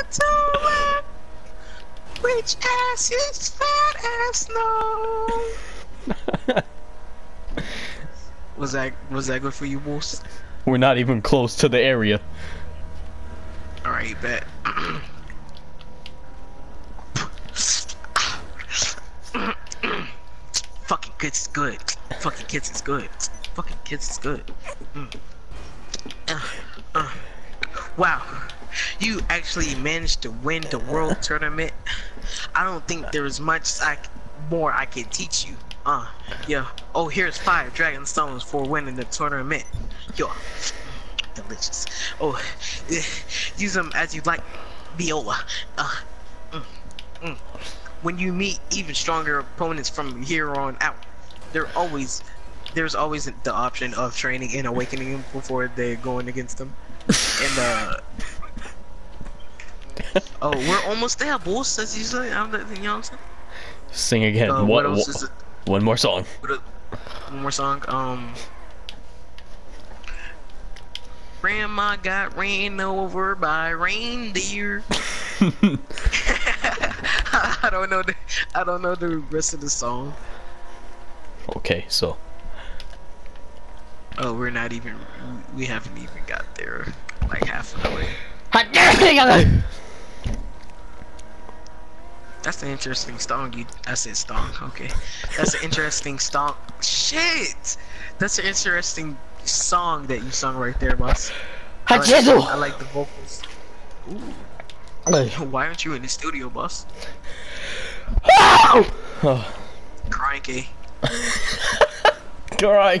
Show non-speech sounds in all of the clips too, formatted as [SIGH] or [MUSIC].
gentleman. Which ass is fat as no? [LAUGHS] was that was that good for you, boss? We're not even close to the area. All right, bet. Fucking kids is good. Fucking kids is good. Fucking kids is good. Mm. Uh, uh. Wow, you actually managed to win the world tournament. I don't think there's much I, more I can teach you. Uh, yeah. Oh, here's five dragon stones for winning the tournament. Yo, delicious. Oh, eh, use them as you like. Viola. Uh, mm, mm. When you meet even stronger opponents from here on out, there always, there's always the option of training and awakening them before they're going against them. And uh, [LAUGHS] oh, we're almost there, boss. As you say, I'm the, you know what I'm saying. Sing again. Uh, what, what else is it? One more song. One more song. Um. Grandma got ran over by reindeer. [LAUGHS] [LAUGHS] I don't know the I don't know the rest of the song. okay, so Oh, we're not even we haven't even got there like half of the way. That's an interesting song. You I said song. Okay, that's an interesting song. Shit, that's an interesting song that you sung right there, boss. I like, I like the vocals. [LAUGHS] Why aren't you in the studio, boss? oh, gay. alright,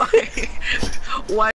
okay. What?